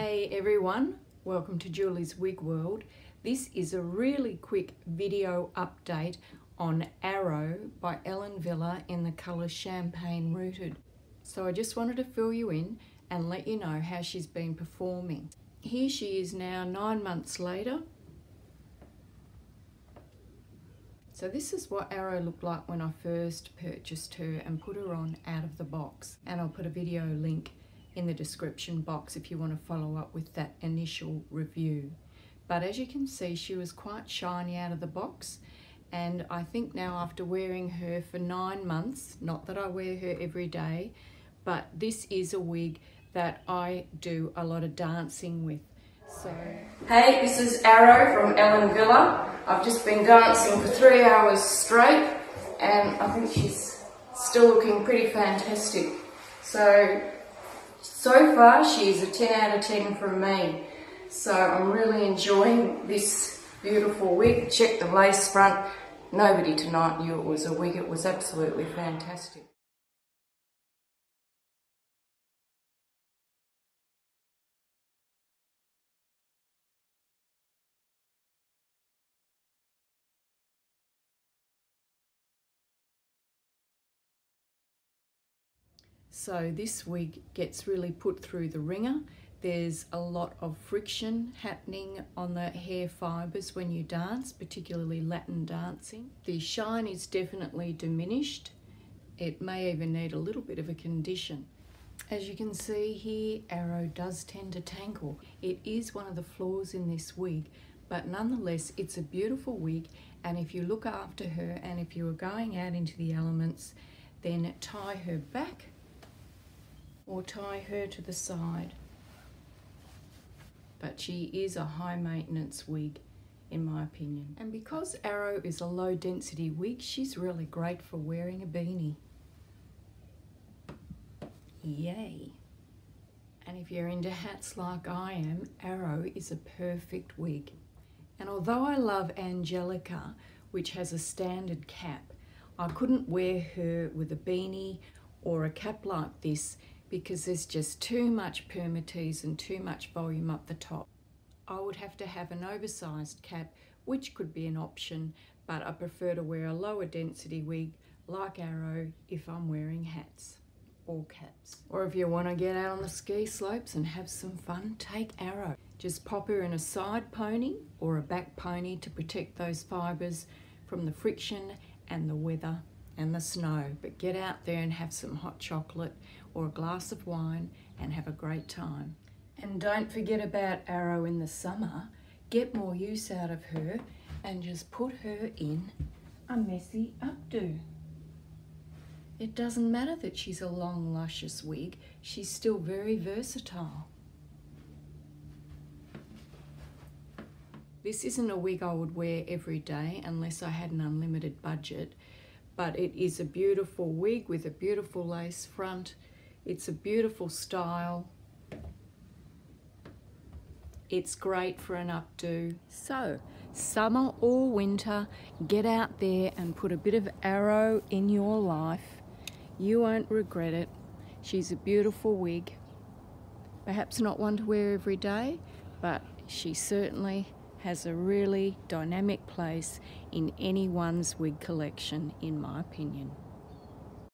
Hey everyone, welcome to Julie's Wig World. This is a really quick video update on Arrow by Ellen Wille in the colour Champagne Rooted. So I just wanted to fill you in and let you know how she's been performing. Here she is now nine months later. So this is what Arrow looked like when I first purchased her and put her on out of the box. And I'll put a video link in the description box if you want to follow up with that initial review. But as you can see, she was quite shiny out of the box. And I think now after wearing her for nine months, not that I wear her every day, but this is a wig that I do a lot of dancing with. So, hey, this is Arrow from Ellen Wille. I've just been dancing for three hours straight and I think she's still looking pretty fantastic. So so far, she's a 10 out of 10 from me. So I'm really enjoying this beautiful wig. Check the lace front. Nobody tonight knew it was a wig. It was absolutely fantastic. So this wig gets really put through the wringer. There's a lot of friction happening on the hair fibres when you dance, particularly Latin dancing. The shine is definitely diminished. It may even need a little bit of a condition. As you can see here, arrow does tend to tangle. It is one of the flaws in this wig, but nonetheless, it's a beautiful wig. And if you look after her and if you are going out into the elements, then tie her back or tie her to the side. But she is a high maintenance wig in my opinion. And because Arrow is a low density wig, she's really great for wearing a beanie. Yay! And if you're into hats like I am, Arrow is a perfect wig. And although I love Angelica, which has a standard cap, I couldn't wear her with a beanie or a cap like this because there's just too much permatease and too much volume up the top. I would have to have an oversized cap, which could be an option, but I prefer to wear a lower density wig like Arrow if I'm wearing hats or caps. Or if you want to get out on the ski slopes and have some fun, take Arrow. Just pop her in a side pony or a back pony to protect those fibres from the friction and the weather and the snow. But get out there and have some hot chocolate or a glass of wine and have a great time. And don't forget about Arrow in the summer. Get more use out of her and just put her in a messy updo. It doesn't matter that she's a long, luscious wig. She's still very versatile. This isn't a wig I would wear every day unless I had an unlimited budget, but it is a beautiful wig with a beautiful lace front it's a beautiful style. It's great for an updo. So, summer or winter, get out there and put a bit of arrow in your life. You won't regret it. She's a beautiful wig. Perhaps not one to wear every day, but she certainly has a really dynamic place in anyone's wig collection, in my opinion.